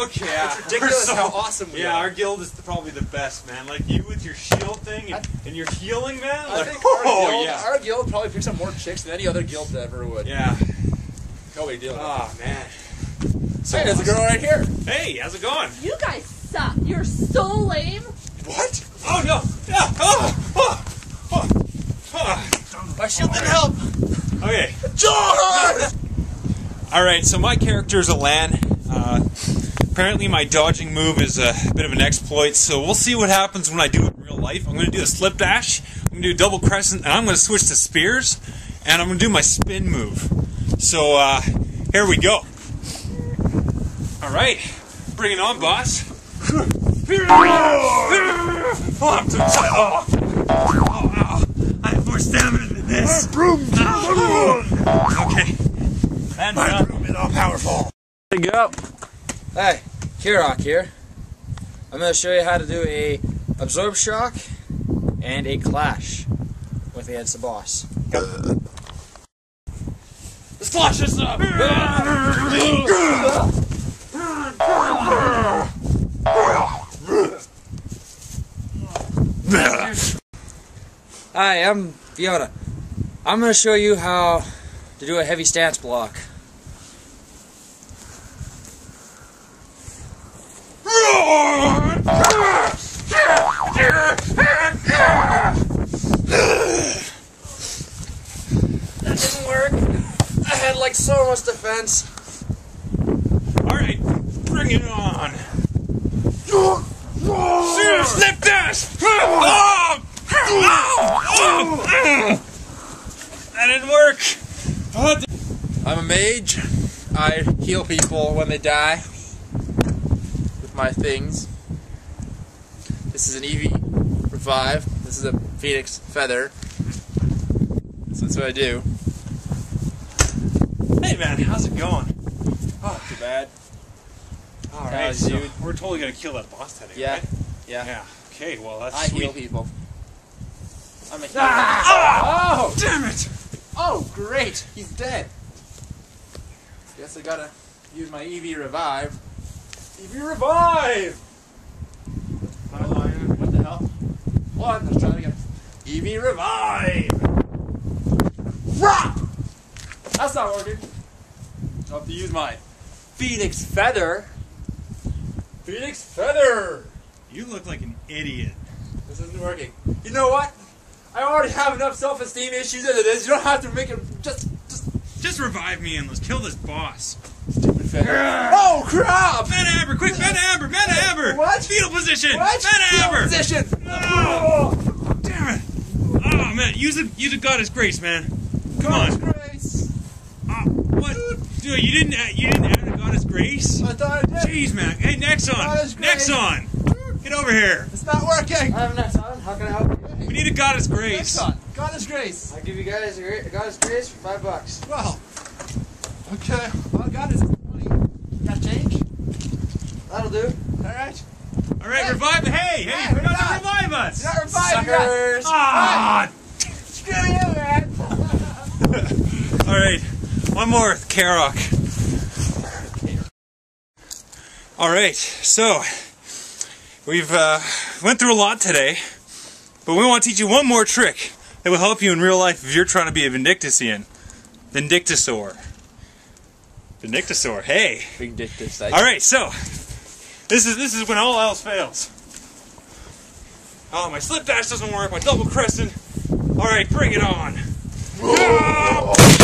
are. Okay, yeah. It's ridiculous We're how awesome we yeah, are. our guild is probably the best, man. Like you with your shield thing and, and your healing, man. I Like, think our, oh guild, yeah, our guild probably picks up more chicks than any other guild ever would. yeah. No big deal. Oh man. hey, there's a girl right here. Hey, how's it going? You guys suck. You're so lame. What? Oh no! Yeah! Oh! Oh! Oh! oh. My shield didn't help. Okay. George! All right. So my character is a Lann. Uh, apparently, my dodging move is a bit of an exploit. So we'll see what happens when I do it in real life. I'm going to do a slip dash. I'm going to do a double crescent, and I'm going to switch to spears, and I'm going to do my spin move. So uh, here we go. All right. Bring it on, boss. Oh, I'm too tired. Oh. Oh, ow. I have more stamina than this. Okay. And uh, is all powerful. to go. Hey, Karok here. I'm going to show you how to do a absorb shock and a clash with the boss. Let's flash this up. Hi, I'm Fiona. I'm going to show you how to do a heavy stance block. Didn't work. I had like so much defense. All right, bring it on. Slip dash. Oh! Oh! Oh! That didn't work. Oh, I'm a mage. I heal people when they die with my things. This is an Evie revive. This is a Phoenix feather. So that's what I do. Hey man, how's it going? Oh, too bad. All right, right, so so we're totally gonna kill that boss today, Yeah, right? yeah. Yeah. Okay, well that's I sweet. heal people. I'm a healer. Ah! Oh! Damn it! Oh, great! He's dead. Guess I gotta use my Evie revive. Evie revive! What the hell? One, let's try that again. Evie revive! Rah! That's not working. I'll have to use my Phoenix feather. Phoenix feather! You look like an idiot. This isn't working. You know what? I already have enough self-esteem issues as it is. You don't have to make it just just Just revive me and let's kill this boss. stupid feather. Oh crap! Meta Amber, quick, Meta Amber, Meta Amber! What? Fetal position! What? Meta Amber! Position. Oh, damn it! Oh man, use a use a goddess grace, man. Come on. Grace. What? Dude, you didn't add, you didn't add a goddess grace? I thought I did. Jeez, man. Hey, Nexon! Goddess grace. Nexon! Get over here. It's not working. I have next on. How can I help you? We need a goddess grace. Nexon. Goddess Grace. I'll give you guys a, gra- a God's grace for five bucks. Well. Okay. All I got is money. Got change? That'll do. All right. All right, revive. Hey, hey, Hey, we're not we're to revive us. You're not reviving us. Suckers. Ah! Screw you, man. All right, one more, with Karok. All right, so we've uh, went through a lot today, but we want to teach you one more trick that will help you in real life if you're trying to be a Vindictusian. Vindictusaur. Vindictusaur. Hey. Big dick All right, so this is this is when all else fails. Oh, my slip dash doesn't work. My double crescent. All right, bring it on. Ah!